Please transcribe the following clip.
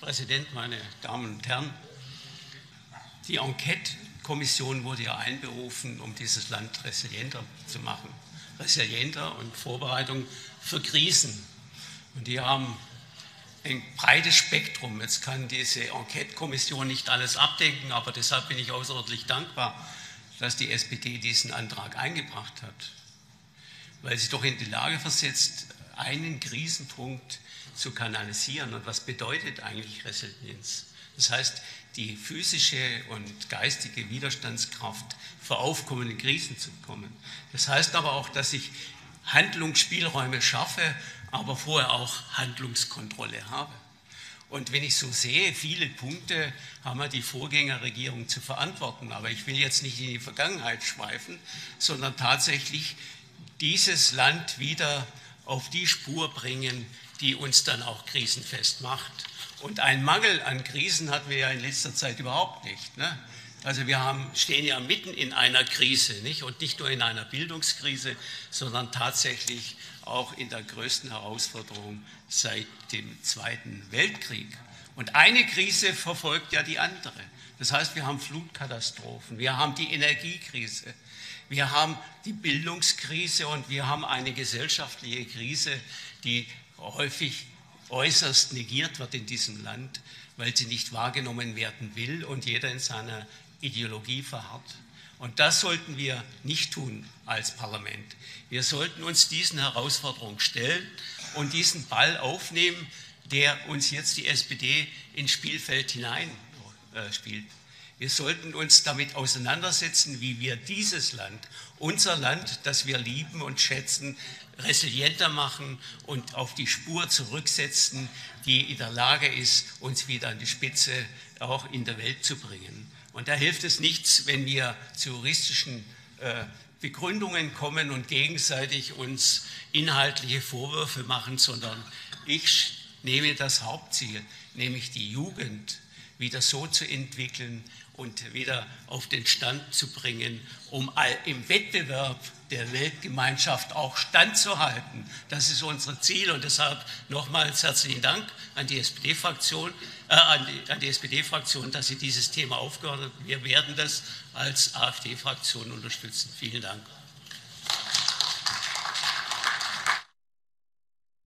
Präsident, meine Damen und Herren! Die Enquete-Kommission wurde ja einberufen, um dieses Land resilienter zu machen. Resilienter und Vorbereitung für Krisen. Und die haben ein breites Spektrum. Jetzt kann diese Enquete-Kommission nicht alles abdecken, aber deshalb bin ich außerordentlich dankbar, dass die SPD diesen Antrag eingebracht hat, weil sie doch in die Lage versetzt, einen Krisenpunkt zu kanalisieren. Und was bedeutet eigentlich Resilienz? Das heißt, die physische und geistige Widerstandskraft für aufkommende Krisen zu bekommen. Das heißt aber auch, dass ich Handlungsspielräume schaffe, aber vorher auch Handlungskontrolle habe. Und wenn ich so sehe, viele Punkte haben wir die Vorgängerregierung zu verantworten. Aber ich will jetzt nicht in die Vergangenheit schweifen, sondern tatsächlich dieses Land wieder auf die Spur bringen, die uns dann auch krisenfest macht. Und einen Mangel an Krisen hatten wir ja in letzter Zeit überhaupt nicht. Ne? Also wir haben, stehen ja mitten in einer Krise nicht? und nicht nur in einer Bildungskrise, sondern tatsächlich auch in der größten Herausforderung seit dem Zweiten Weltkrieg. Und eine Krise verfolgt ja die andere. Das heißt, wir haben Flutkatastrophen, wir haben die Energiekrise, wir haben die Bildungskrise und wir haben eine gesellschaftliche Krise, die häufig äußerst negiert wird in diesem Land, weil sie nicht wahrgenommen werden will und jeder in seiner Ideologie verharrt. Und das sollten wir nicht tun als Parlament. Wir sollten uns diesen Herausforderungen stellen und diesen Ball aufnehmen, der uns jetzt die SPD ins Spielfeld hinein äh, spielt. Wir sollten uns damit auseinandersetzen, wie wir dieses Land, unser Land, das wir lieben und schätzen, resilienter machen und auf die Spur zurücksetzen, die in der Lage ist, uns wieder an die Spitze auch in der Welt zu bringen. Und da hilft es nichts, wenn wir zu juristischen äh, Begründungen kommen und gegenseitig uns inhaltliche Vorwürfe machen, sondern ich nehme das Hauptziel, nämlich die Jugend wieder so zu entwickeln und wieder auf den Stand zu bringen, um im Wettbewerb der Weltgemeinschaft auch standzuhalten. Das ist unser Ziel und deshalb nochmals herzlichen Dank an die SPD-Fraktion, äh, an die, an die SPD-Fraktion, dass sie dieses Thema aufgehört hat. Wir werden das als AfD-Fraktion unterstützen. Vielen Dank.